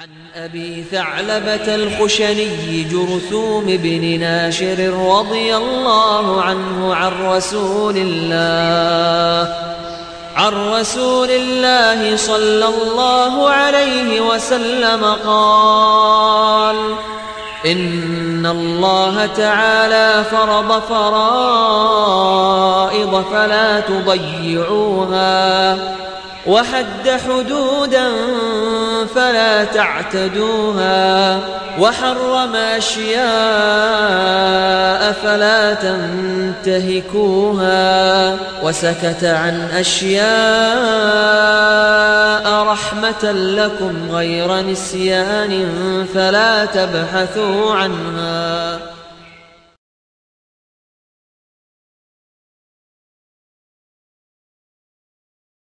عن أبي ثعلبة الخشني جرثوم بن ناشر رضي الله عنه عن رسول الله عن رسول الله صلى الله عليه وسلم قال إن الله تعالى فرض فرائض فلا تضيعوها. وحد حدودا فلا تعتدوها وحرم أشياء فلا تنتهكوها وسكت عن أشياء رحمة لكم غير نسيان فلا تبحثوا عنها.